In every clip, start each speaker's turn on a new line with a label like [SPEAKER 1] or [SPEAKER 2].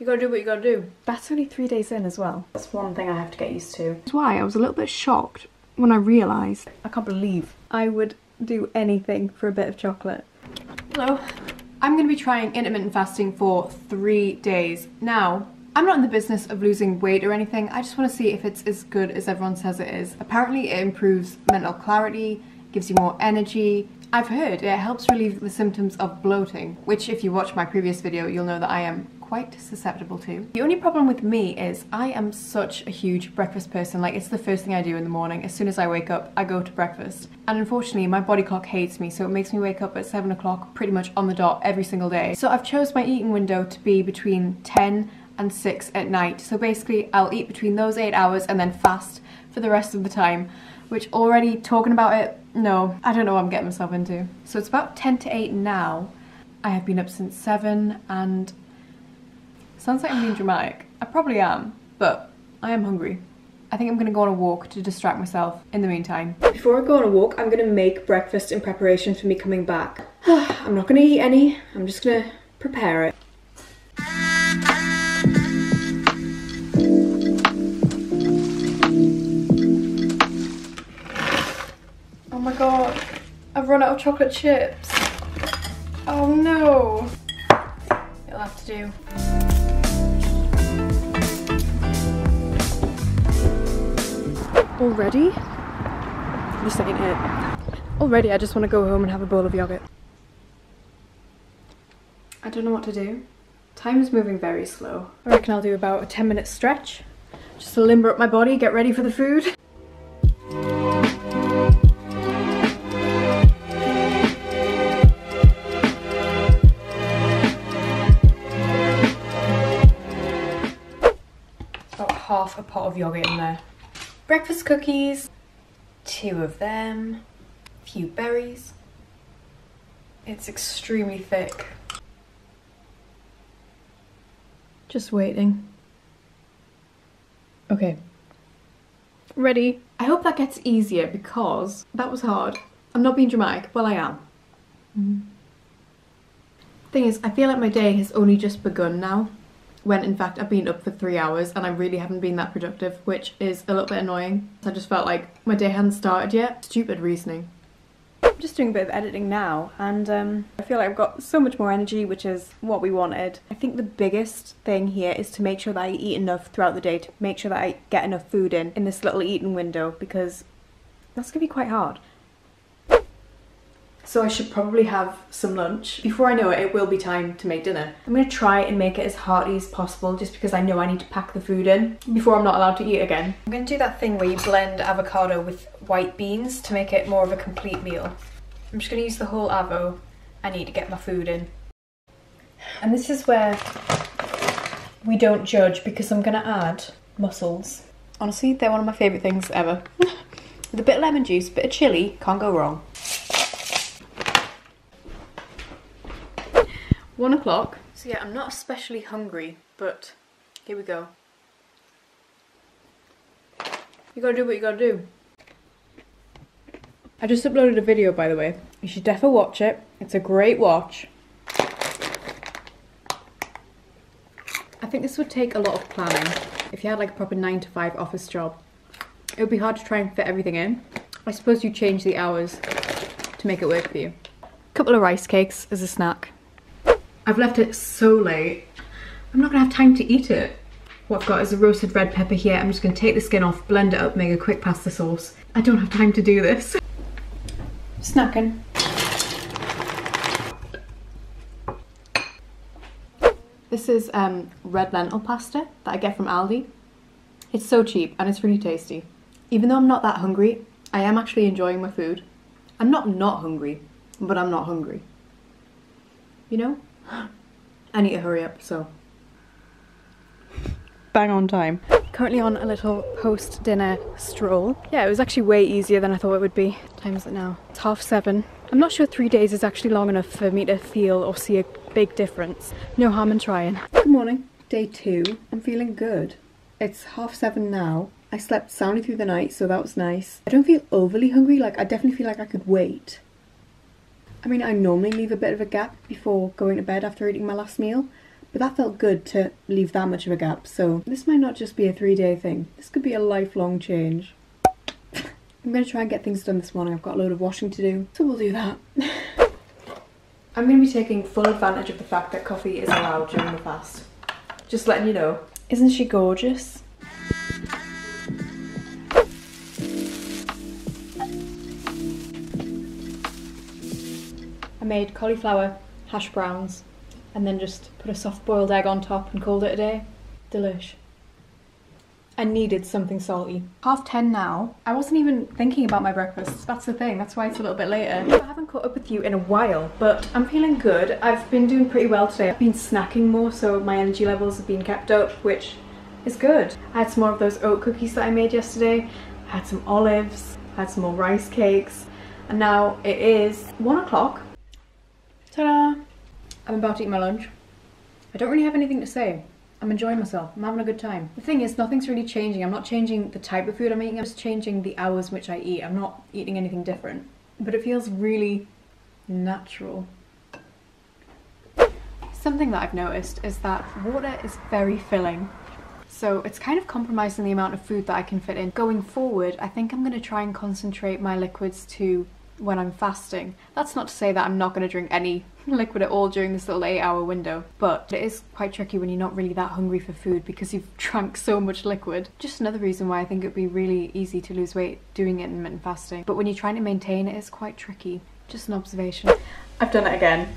[SPEAKER 1] You gotta do what you gotta do.
[SPEAKER 2] That's only three days in as well. That's one thing I have to get used to. That's why I was a little bit shocked when I realised I can't believe I would do anything for a bit of chocolate.
[SPEAKER 1] Hello. I'm going to be trying intermittent fasting for three days. Now, I'm not in the business of losing weight or anything, I just want to see if it's as good as everyone says it is. Apparently it improves mental clarity, gives you more energy. I've heard it helps relieve the symptoms of bloating, which if you watch my previous video you'll know that I am quite susceptible to. The only problem with me is I am such a huge breakfast person. Like it's the first thing I do in the morning. As soon as I wake up, I go to breakfast. And unfortunately, my body clock hates me, so it makes me wake up at seven o'clock pretty much on the dot every single day. So I've chose my eating window to be between 10 and 6 at night. So basically, I'll eat between those eight hours and then fast for the rest of the time which already talking about it, no, I don't know what I'm getting myself into. So it's about 10 to 8 now. I have been up since 7 and Sounds like I'm being dramatic. I probably am, but I am hungry. I think I'm gonna go on a walk to distract myself in the meantime. Before I go on a walk, I'm gonna make breakfast in preparation for me coming back. I'm not gonna eat any, I'm just gonna prepare it. Oh my god, I've run out of chocolate chips. Oh no. It'll have to do. Already? This ain't it. Already I just want to go home and have a bowl of yogurt. I don't know what to do. Time is moving very slow. I reckon I'll do about a 10 minute stretch. Just to limber up my body, get ready for the food. Half a pot of yogurt in there breakfast cookies, two of them, a few berries. It's extremely thick. Just waiting. Okay. Ready. I hope that gets easier because that was hard. I'm not being dramatic. Well, I am. Mm -hmm. Thing is, I feel like my day has only just begun now when in fact I've been up for three hours and I really haven't been that productive, which is a little bit annoying. I just felt like my day hadn't started yet. Stupid reasoning. I'm just doing a bit of editing now and um, I feel like I've got so much more energy which is what we wanted. I think the biggest thing here is to make sure that I eat enough throughout the day to make sure that I get enough food in in this little eating window because that's to be quite hard so I should probably have some lunch. Before I know it, it will be time to make dinner. I'm gonna try and make it as hearty as possible just because I know I need to pack the food in before I'm not allowed to eat again. I'm gonna do that thing where you blend avocado with white beans to make it more of a complete meal. I'm just gonna use the whole avo. I need to get my food in. And this is where we don't judge because I'm gonna add mussels. Honestly, they're one of my favourite things ever. With a bit of lemon juice, bit of chilli, can't go wrong. One o'clock. So yeah, I'm not especially hungry, but here we go. You gotta do what you gotta do. I just uploaded a video, by the way. You should definitely watch it. It's a great watch. I think this would take a lot of planning. If you had like a proper 9 to 5 office job, it would be hard to try and fit everything in. I suppose you change the hours to make it work for you. A Couple of rice cakes as a snack. I've left it so late. I'm not gonna have time to eat it. What I've got is a roasted red pepper here. I'm just gonna take the skin off, blend it up, make a quick pasta sauce. I don't have time to do this. Snacking. This is um, red lentil pasta that I get from Aldi. It's so cheap and it's really tasty. Even though I'm not that hungry, I am actually enjoying my food. I'm not not hungry, but I'm not hungry. You know? I need to hurry up, so. Bang on time. Currently on a little post-dinner stroll. Yeah, it was actually way easier than I thought it would be. What time is it now? It's half seven. I'm not sure three days is actually long enough for me to feel or see a big difference. No harm in trying. Good morning. Day two. I'm feeling good. It's half seven now. I slept soundly through the night, so that was nice. I don't feel overly hungry, like I definitely feel like I could wait. I mean, I normally leave a bit of a gap before going to bed after eating my last meal,
[SPEAKER 2] but that felt good to leave that much of a gap. So this might not just be a three day thing. This could be a lifelong change. I'm going to try and get things done this morning. I've got a load of washing to do, so we'll do that. I'm going to be taking full advantage of the fact that coffee is allowed during the fast. Just letting you know. Isn't she gorgeous? Made cauliflower hash browns and then just put a soft boiled egg on top and called it a day. Delish. I needed something salty. Half ten now. I wasn't even thinking about my breakfast. That's the thing, that's why it's a little bit later. I haven't caught up with you in a while, but I'm feeling good. I've been doing pretty well today. I've been snacking more, so my energy levels have been kept up, which is good. I had some more of those oat cookies that I made yesterday. I had some olives, I had some more rice cakes, and now it is one o'clock. Ta-da! I'm about to eat my lunch. I don't really have anything to say. I'm enjoying myself. I'm having a good time. The thing is, nothing's really changing. I'm not changing the type of food I'm eating. I'm just changing the hours in which I eat. I'm not eating anything different. But it feels really natural. Something that I've noticed is that water is very filling. So it's kind of compromising the amount of food that I can fit in. Going forward, I think I'm going to try and concentrate my liquids to when I'm fasting. That's not to say that I'm not going to drink any liquid at all during this little eight hour window, but it is quite tricky when you're not really that hungry for food because you've drank so much liquid. Just another reason why I think it would be really easy to lose weight doing intermittent fasting. But when you're trying to maintain it, it's quite tricky. Just an observation. I've done it again.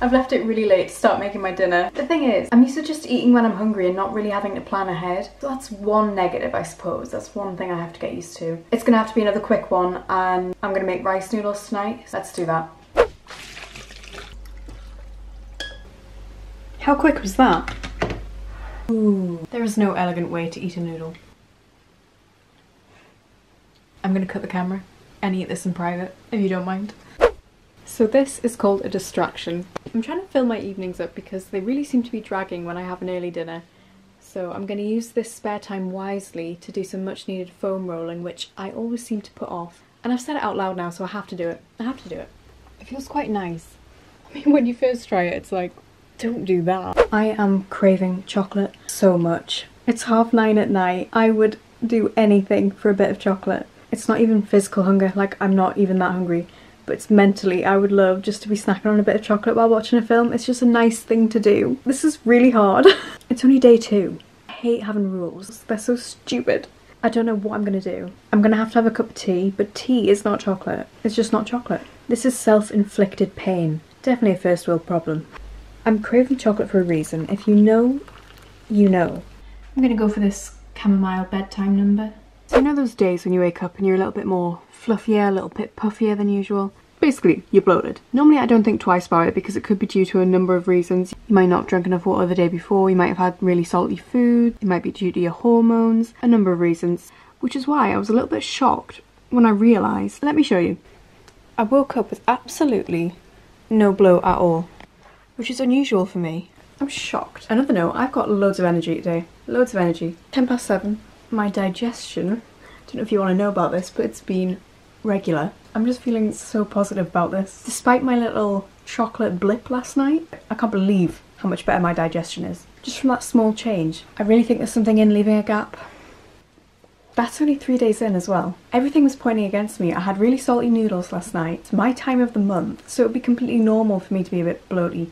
[SPEAKER 2] I've left it really late to start making my dinner. The thing is, I'm used to just eating when I'm hungry and not really having to plan ahead. So that's one negative, I suppose. That's one thing I have to get used to. It's gonna have to be another quick one and I'm gonna make rice noodles tonight. So let's do that. How quick was that? Ooh, there is no elegant way to eat a noodle. I'm gonna cut the camera and eat this in private, if you don't mind. So this is called a distraction. I'm trying to fill my evenings up because they really seem to be dragging when I have an early dinner. So I'm going to use this spare time wisely to do some much needed foam rolling, which I always seem to put off. And I've said it out loud now, so I have to do it. I have to do it. It feels quite nice. I mean, when you first try it, it's like, don't do that. I am craving chocolate so much. It's half nine at night. I would do anything for a bit of chocolate. It's not even physical hunger, like I'm not even that hungry but it's mentally I would love just to be snacking on a bit of chocolate while watching a film. It's just a nice thing to do. This is really hard. it's only day two. I hate having rules. They're so stupid. I don't know what I'm gonna do. I'm gonna have to have a cup of tea, but tea is not chocolate. It's just not chocolate. This is self-inflicted pain. Definitely a first world problem. I'm craving chocolate for a reason. If you know, you know. I'm gonna go for this chamomile bedtime number. So you know those days when you wake up and you're a little bit more fluffier, a little bit puffier than usual? Basically, you're bloated. Normally I don't think twice about it because it could be due to a number of reasons. You might not have drunk enough water the day before, you might have had really salty food, it might be due to your hormones, a number of reasons. Which is why I was a little bit shocked when I realised. Let me show you. I woke up with absolutely no bloat at all, which is unusual for me. I'm shocked. Another note, I've got loads of energy today. Loads of energy. 10 past 7 my digestion, I don't know if you want to know about this, but it's been regular. I'm just feeling so positive about this. Despite my little chocolate blip last night, I can't believe how much better my digestion is. Just from that small change. I really think there's something in leaving a gap. That's only three days in as well. Everything was pointing against me. I had really salty noodles last night. It's my time of the month, so it would be completely normal for me to be a bit bloaty.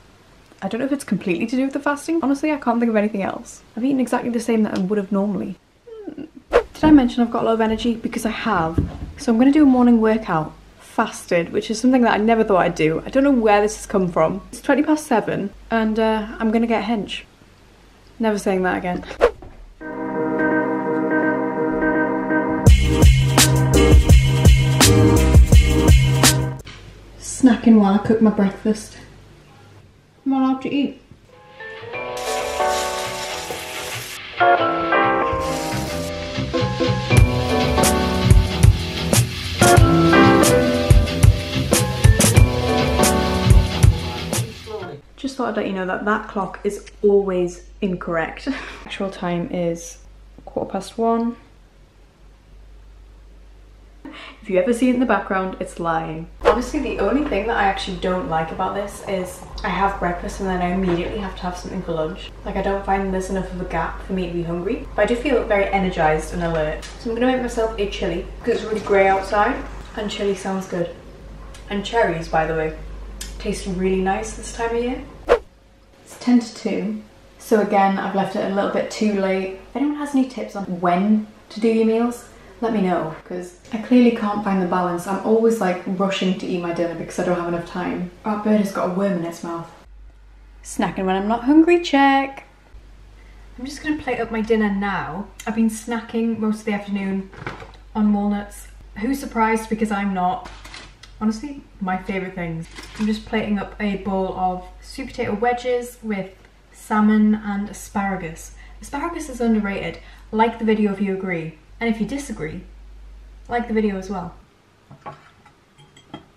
[SPEAKER 2] I don't know if it's completely to do with the fasting. Honestly, I can't think of anything else. I've eaten exactly the same that I would have normally. Did I mention I've got a lot of energy? Because I have. So I'm going to do a morning workout fasted, which is something that I never thought I'd do. I don't know where this has come from. It's 20 past 7 and uh, I'm going to get hench. Never saying that again. Snacking while I cook my breakfast. I'm allowed to eat. Thought I'd let you know that that clock is always incorrect. Actual time is quarter past one. If you ever see it in the background, it's lying. Honestly, the only thing that I actually don't like about this is I have breakfast and then I immediately have to have something for lunch. Like I don't find there's enough of a gap for me to be hungry. But I do feel very energized and alert. So I'm gonna make myself a chili because it's really grey outside and chili sounds good. And cherries, by the way, taste really nice this time of year. It's 10 to 2. So again, I've left it a little bit too late. If anyone has any tips on when to do your meals, let me know because I clearly can't find the balance. I'm always like rushing to eat my dinner because I don't have enough time. That bird has got a worm in its mouth. Snacking when I'm not hungry, check. I'm just gonna plate up my dinner now. I've been snacking most of the afternoon on walnuts. Who's surprised because I'm not? Honestly, my favourite things. I'm just plating up a bowl of sweet potato wedges with salmon and asparagus. Asparagus is underrated. Like the video if you agree. And if you disagree, like the video as well.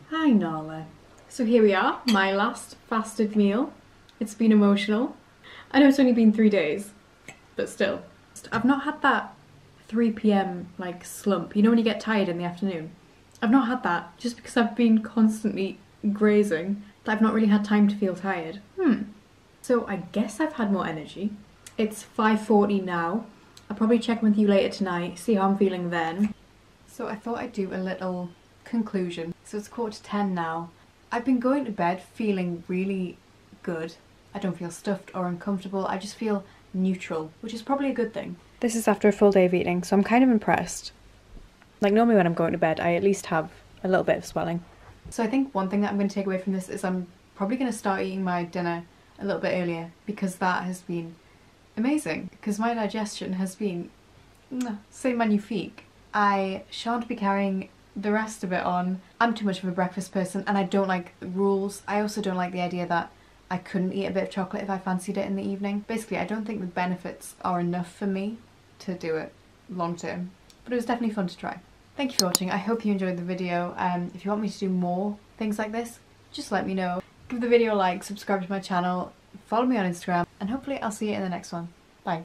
[SPEAKER 2] Hi Nala. So here we are, my last fasted meal. It's been emotional. I know it's only been three days, but still. I've not had that 3pm like slump, you know when you get tired in the afternoon? I've not had that just because I've been constantly grazing that I've not really had time to feel tired. Hmm. So I guess I've had more energy. It's 5.40 now. I'll probably check with you later tonight, see how I'm feeling then.
[SPEAKER 1] So I thought I'd do a little conclusion. So it's quarter to 10 now. I've been going to bed feeling really good. I don't feel stuffed or uncomfortable. I just feel neutral, which is probably a good thing.
[SPEAKER 2] This is after a full day of eating, so I'm kind of impressed. Like normally when I'm going to bed, I at least have a little bit of swelling.
[SPEAKER 1] So I think one thing that I'm going to take away from this is I'm probably going to start eating my dinner a little bit earlier because that has been amazing because my digestion has been c'est magnifique. I shan't be carrying the rest of it on. I'm too much of a breakfast person and I don't like rules. I also don't like the idea that I couldn't eat a bit of chocolate if I fancied it in the evening. Basically, I don't think the benefits are enough for me to do it long term. But it was definitely fun to try. Thank you for watching. I hope you enjoyed the video. Um, if you want me to do more things like this, just let me know. Give the video a like, subscribe to my channel, follow me on Instagram, and hopefully I'll see you in the next one. Bye.